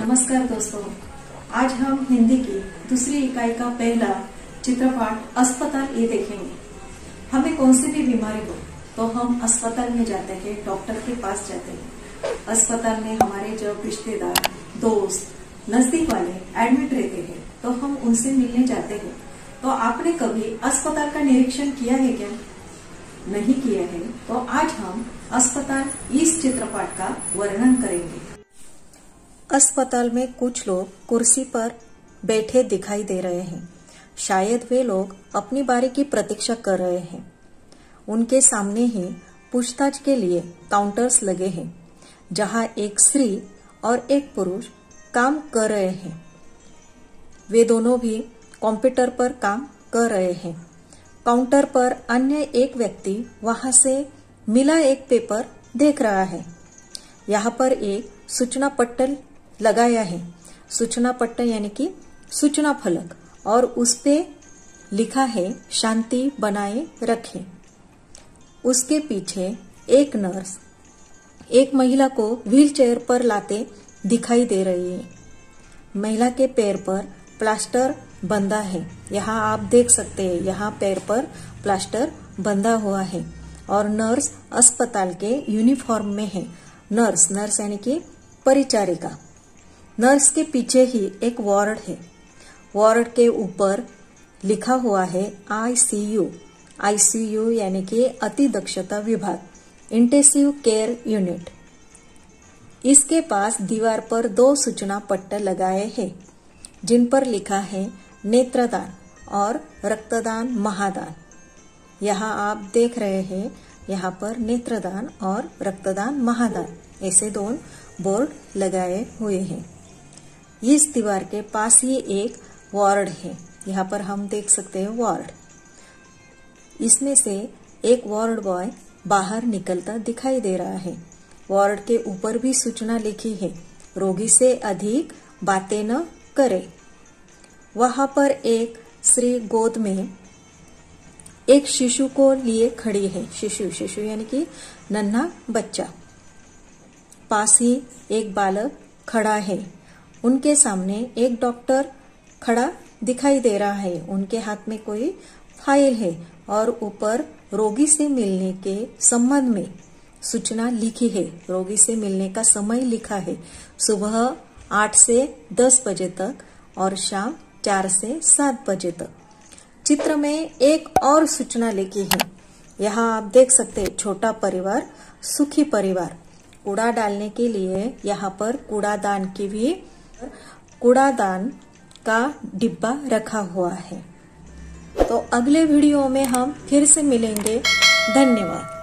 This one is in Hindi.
नमस्कार दोस्तों। आज हम हिंदी की दूसरी इकाई का पहला चित्रपाठ अस्पताल ये देखेंगे। हमें कौन सी भी बीमारी हो तो हम अस्पताल में जाते हैं, डॉक्टर के पास जाते हैं। अस्पताल में हमारे जब रिश्तेदार, दोस्त, नज़दीक वाले एडमिट रहते हैं तो हम उनसे मिलने जाते हैं। तो आपने कभी अस्पताल का निरीक्षण किया है क्या? नहीं किया है तो आज हम अस्पताल इस चित्रपाठ का वर्णन करेंगे। अस्पताल में कुछ लोग कुर्सी पर बैठे दिखाई दे रहे हैं। शायद वे लोग अपनी बारी की प्रतीक्षा कर रहे हैं। उनके सामने ही पूछताछ के लिए काउंटर्स लगे हैं, जहाँ एक स्त्री और एक पुरुष काम कर रहे हैं। वे दोनों भी कंप्यूटर पर काम कर रहे हैं। काउंटर पर अन्य एक व्यक्ति वहाँ से मिला एक पेपर देख रहा है। यहाँ पर एक सूचना पट्टल लगाया है। सूचना पट्ट यानी कि सूचना फलक। और उस पे लिखा है, शांति बनाए रखें। उसके पीछे एक नर्स, एक महिला को व्हीलचेयर पर लाते दिखाई दे रही है। महिला के पैर पर प्लास्टर बंधा है। यहाँ आप देख सकते हैं, यहाँ पैर पर प्लास्टर बंधा हुआ है। और नर्स अस्पताल के यूनिफॉर्म में है। नर्स नर्स यानी कि परिचारिका। नर्स के पीछे ही एक वार्ड है। वार्ड के ऊपर लिखा हुआ है आईसीयू आईसीयू यानी कि अति दक्षता विभाग इंटेसिव केयर यूनिट इसके पास दीवार पर दो सूचना पट्ट लगाए हैं, जिन पर लिखा है, नेत्रदान और रक्तदान महादान। यहाँ आप देख रहे हैं, यहाँ पर नेत्रदान और रक्तदान महादान, ऐसे दोन बोर्ड लगाए हुए हैं। इस दीवार के पास ही एक वार्ड है। यहाँ पर हम देख सकते हैं वार्ड। इसमें से एक वार्ड बॉय बाहर निकलता दिखाई दे रहा है। वार्ड के ऊपर भी सूचना लिखी है, रोगी से अधिक बातें न करे। वहाँ पर एक श्री गोद में एक शिशु को लिए खड़ी है। शिशु शिशु यानी कि नन्हा बच्चा। पास ही एक बालक खड़ा है। उनके सामने एक डॉक्टर खड़ा दिखाई दे रहा है। उनके हाथ में कोई फ़ाइल है और ऊपर रोगी से मिलने के संबंध में सूचना लिखी है। रोगी से मिलने का समय लिखा है। सुबह आठ से दस बजे तक और शाम चार से सात बजे तक। चित्र में एक और सूचना लिखी है। यहाँ आप देख सकते हैं, छोटा परिवार, सुखी परिवार। कूड़ा डालने के लिए यहाँ पर कूड़ादान की भी कूड़ादान का डिब्बा रखा हुआ है। तो अगले वीडियो में हम फिर से मिलेंगे। धन्यवाद।